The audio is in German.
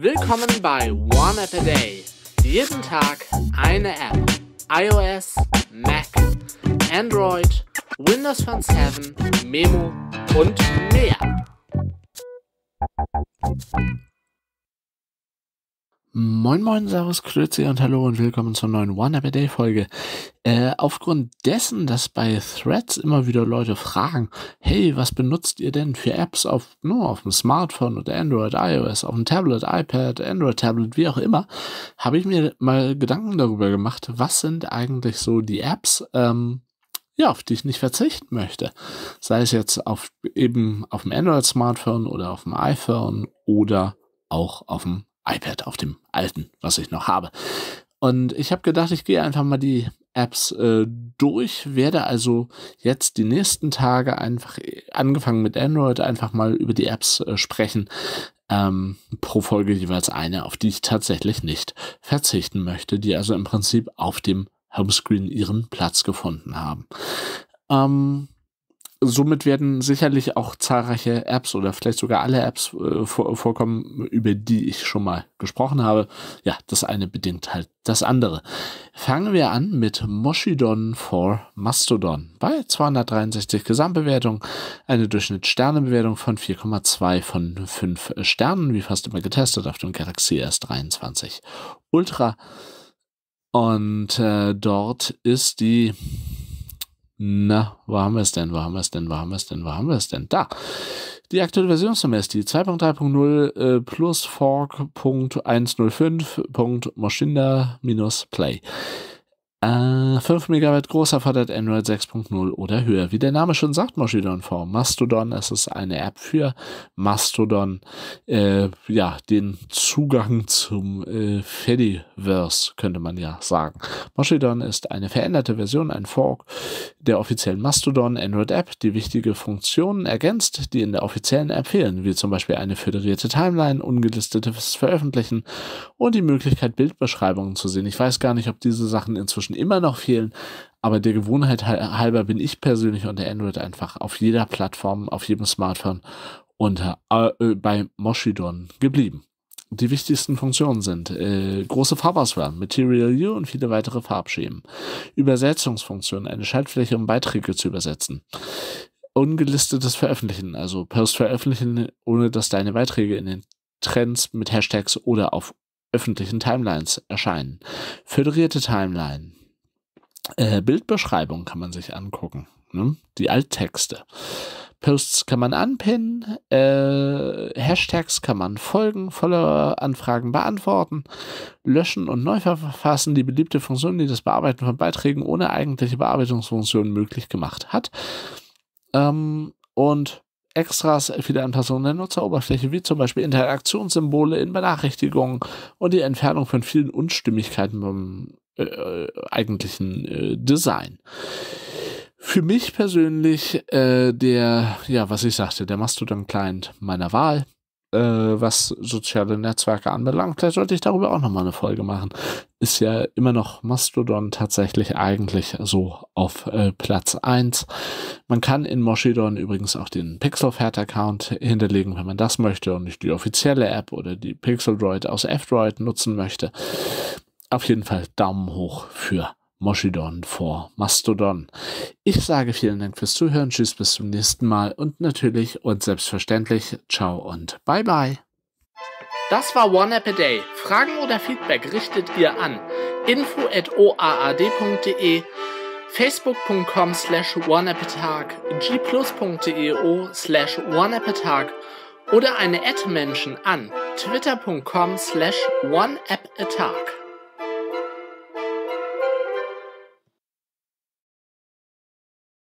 Willkommen bei One App a Day. Jeden Tag eine App. iOS, Mac, Android, Windows Phone 7, Memo und mehr. Moin Moin, Servus, Grüezi und Hallo und willkommen zur neuen One a Day Folge. Äh, aufgrund dessen, dass bei Threads immer wieder Leute fragen, hey, was benutzt ihr denn für Apps auf, nur auf dem Smartphone oder Android, iOS, auf dem Tablet, iPad, Android Tablet, wie auch immer, habe ich mir mal Gedanken darüber gemacht, was sind eigentlich so die Apps, ähm, ja, auf die ich nicht verzichten möchte. Sei es jetzt auf eben auf dem Android-Smartphone oder auf dem iPhone oder auch auf dem iPad, auf dem alten, was ich noch habe. Und ich habe gedacht, ich gehe einfach mal die Apps äh, durch, werde also jetzt die nächsten Tage einfach, angefangen mit Android, einfach mal über die Apps äh, sprechen. Ähm, pro Folge jeweils eine, auf die ich tatsächlich nicht verzichten möchte, die also im Prinzip auf dem Homescreen ihren Platz gefunden haben. Ähm, somit werden sicherlich auch zahlreiche Apps oder vielleicht sogar alle Apps äh, vor, vorkommen, über die ich schon mal gesprochen habe. Ja, das eine bedingt halt das andere. Fangen wir an mit Moshidon for Mastodon. Bei 263 Gesamtbewertung, eine Durchschnittssternebewertung von 4,2 von 5 Sternen, wie fast immer getestet auf dem Galaxy S23 Ultra. Und äh, dort ist die na, wo haben wir es denn? Wo haben wir es denn? Wo haben wir es denn? Wo haben wir es denn? Da. Die aktuelle Versionsnummer ist die 2.3.0 äh, plus fork.105.moshinda-play. Äh, 5 MB groß erfordert Android 6.0 oder höher. Wie der Name schon sagt, Moshidon Form. Mastodon, es ist eine App für Mastodon. Äh, ja, den Zugang zum äh, Fediverse, könnte man ja sagen. Moshidon ist eine veränderte Version, ein Fork der offiziellen Mastodon Android App, die wichtige Funktionen ergänzt, die in der offiziellen App fehlen, wie zum Beispiel eine föderierte Timeline, ungelistetes Veröffentlichen und die Möglichkeit, Bildbeschreibungen zu sehen. Ich weiß gar nicht, ob diese Sachen inzwischen immer noch fehlen. Aber der Gewohnheit halber bin ich persönlich unter Android einfach auf jeder Plattform, auf jedem Smartphone unter äh, bei Moshidon geblieben. Die wichtigsten Funktionen sind äh, große Farbauswahl, Material View und viele weitere Farbschemen. Übersetzungsfunktion, eine Schaltfläche, um Beiträge zu übersetzen. Ungelistetes Veröffentlichen, also Post veröffentlichen, ohne dass deine Beiträge in den Trends mit Hashtags oder auf öffentlichen Timelines erscheinen. Föderierte Timeline. Äh, Bildbeschreibung kann man sich angucken. Ne? Die Alttexte. Posts kann man anpinnen, äh, Hashtags kann man folgen, volle Anfragen beantworten, löschen und neu verfassen, die beliebte Funktion, die das Bearbeiten von Beiträgen ohne eigentliche Bearbeitungsfunktion möglich gemacht hat. Ähm, und Extras, viele Anpassungen der Nutzeroberfläche, wie zum Beispiel Interaktionssymbole in Benachrichtigungen und die Entfernung von vielen Unstimmigkeiten beim äh, eigentlichen äh, Design. Für mich persönlich äh, der, ja, was ich sagte, der Mastodon-Client meiner Wahl äh, was soziale Netzwerke anbelangt. Vielleicht sollte ich darüber auch nochmal eine Folge machen. Ist ja immer noch Mastodon tatsächlich eigentlich so auf äh, Platz eins. Man kann in Moshidon übrigens auch den Pixelfert-Account hinterlegen, wenn man das möchte und nicht die offizielle App oder die Pixeldroid aus F-Droid nutzen möchte. Auf jeden Fall Daumen hoch für Moshidon vor Mastodon. Ich sage vielen Dank fürs Zuhören, tschüss bis zum nächsten Mal und natürlich und selbstverständlich ciao und bye bye. Das war One App a Day. Fragen oder Feedback richtet ihr an info@oaad.de, facebook.com slash oneappatag, gplus.eo slash oneappatag oder eine Ad-Menschen an twitter.com slash oneappatag.